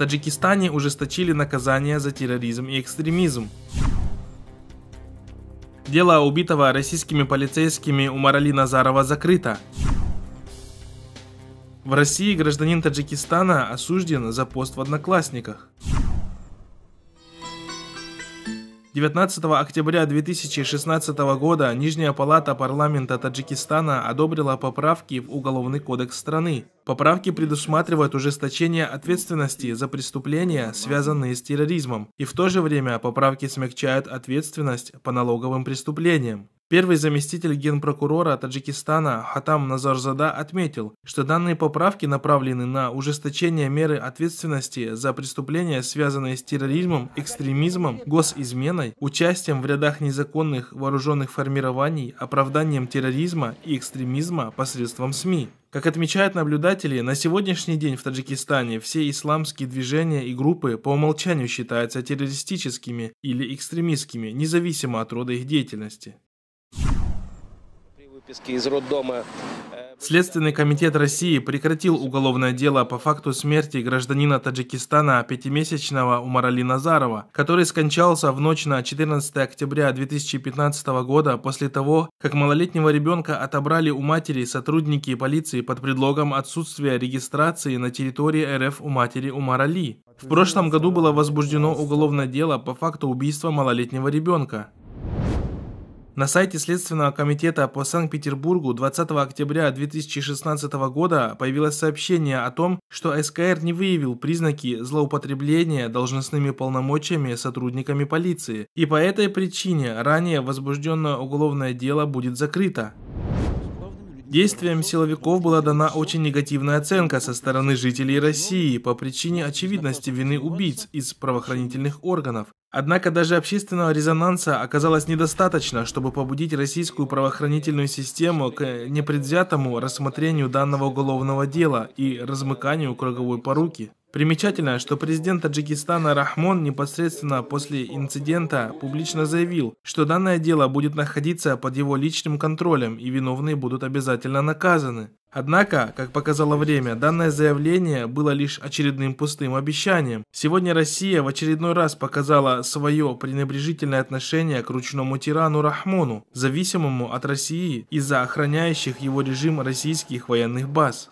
Таджикистане ужесточили наказания за терроризм и экстремизм. Дело убитого российскими полицейскими Умарали Назарова закрыто. В России гражданин Таджикистана осужден за пост в Одноклассниках. 19 октября 2016 года Нижняя палата парламента Таджикистана одобрила поправки в Уголовный кодекс страны. Поправки предусматривают ужесточение ответственности за преступления, связанные с терроризмом, и в то же время поправки смягчают ответственность по налоговым преступлениям. Первый заместитель генпрокурора Таджикистана Хатам Назарзада отметил, что данные поправки направлены на ужесточение меры ответственности за преступления, связанные с терроризмом, экстремизмом, госизменой, участием в рядах незаконных вооруженных формирований, оправданием терроризма и экстремизма посредством СМИ. Как отмечают наблюдатели, на сегодняшний день в Таджикистане все исламские движения и группы по умолчанию считаются террористическими или экстремистскими, независимо от рода их деятельности выписки из роддома. Следственный комитет России прекратил уголовное дело по факту смерти гражданина Таджикистана пятимесячного Умарали Назарова, который скончался в ночь на 14 октября 2015 года после того, как малолетнего ребенка отобрали у матери сотрудники полиции под предлогом отсутствия регистрации на территории РФ у матери Умарали. В прошлом году было возбуждено уголовное дело по факту убийства малолетнего ребенка. На сайте Следственного комитета по Санкт-Петербургу 20 октября 2016 года появилось сообщение о том, что СКР не выявил признаки злоупотребления должностными полномочиями сотрудниками полиции, и по этой причине ранее возбужденное уголовное дело будет закрыто. Действиям силовиков была дана очень негативная оценка со стороны жителей России по причине очевидности вины убийц из правоохранительных органов. Однако даже общественного резонанса оказалось недостаточно, чтобы побудить российскую правоохранительную систему к непредвзятому рассмотрению данного уголовного дела и размыканию круговой поруки. Примечательно, что президент Таджикистана Рахмон непосредственно после инцидента публично заявил, что данное дело будет находиться под его личным контролем и виновные будут обязательно наказаны. Однако, как показало время, данное заявление было лишь очередным пустым обещанием. Сегодня Россия в очередной раз показала свое пренебрежительное отношение к ручному тирану Рахмону, зависимому от России из-за охраняющих его режим российских военных баз.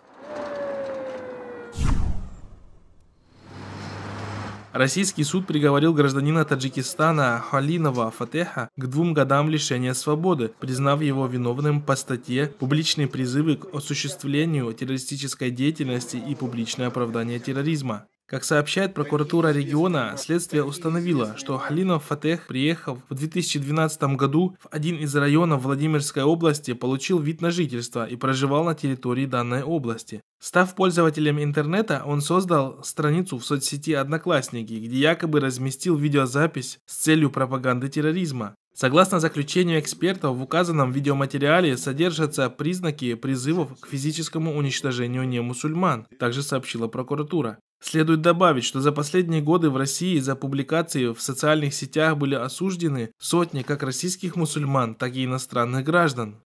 Российский суд приговорил гражданина Таджикистана Халинова Фатеха к двум годам лишения свободы, признав его виновным по статье «Публичные призывы к осуществлению террористической деятельности и публичное оправдание терроризма». Как сообщает прокуратура региона, следствие установило, что Халинов Фатех, приехав в 2012 году в один из районов Владимирской области, получил вид на жительство и проживал на территории данной области. Став пользователем интернета, он создал страницу в соцсети «Одноклассники», где якобы разместил видеозапись с целью пропаганды терроризма. Согласно заключению экспертов, в указанном видеоматериале содержатся признаки призывов к физическому уничтожению немусульман, также сообщила прокуратура. Следует добавить, что за последние годы в России за публикации в социальных сетях были осуждены сотни как российских мусульман, так и иностранных граждан.